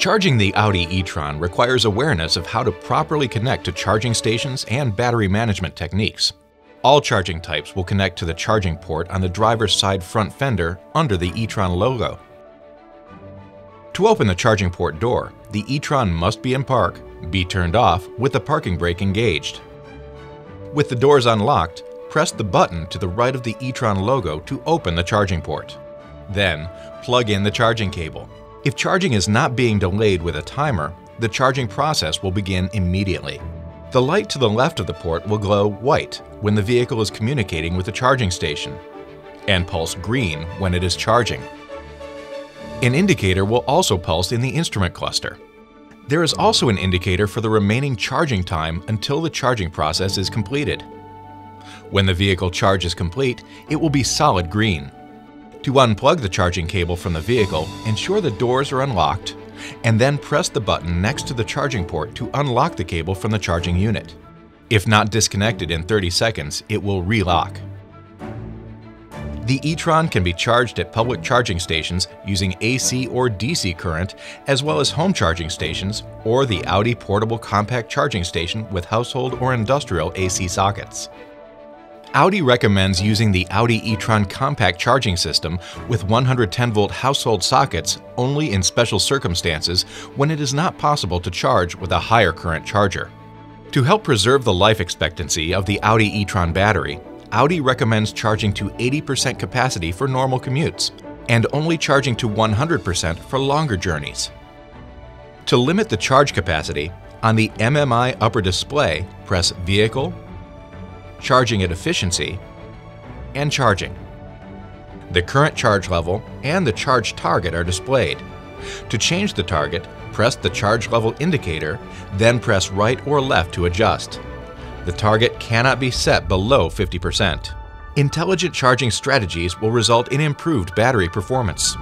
Charging the Audi e-tron requires awareness of how to properly connect to charging stations and battery management techniques. All charging types will connect to the charging port on the driver's side front fender under the e-tron logo. To open the charging port door, the e-tron must be in park, be turned off with the parking brake engaged. With the doors unlocked, press the button to the right of the e-tron logo to open the charging port. Then, plug in the charging cable. If charging is not being delayed with a timer, the charging process will begin immediately. The light to the left of the port will glow white when the vehicle is communicating with the charging station, and pulse green when it is charging. An indicator will also pulse in the instrument cluster. There is also an indicator for the remaining charging time until the charging process is completed. When the vehicle charge is complete, it will be solid green. To unplug the charging cable from the vehicle, ensure the doors are unlocked, and then press the button next to the charging port to unlock the cable from the charging unit. If not disconnected in 30 seconds, it will relock. The e-tron can be charged at public charging stations using AC or DC current, as well as home charging stations or the Audi portable compact charging station with household or industrial AC sockets. Audi recommends using the Audi e-tron compact charging system with 110 volt household sockets only in special circumstances when it is not possible to charge with a higher current charger. To help preserve the life expectancy of the Audi e-tron battery, Audi recommends charging to 80% capacity for normal commutes and only charging to 100% for longer journeys. To limit the charge capacity, on the MMI upper display, press Vehicle, charging at efficiency, and charging. The current charge level and the charge target are displayed. To change the target, press the charge level indicator, then press right or left to adjust. The target cannot be set below 50%. Intelligent charging strategies will result in improved battery performance.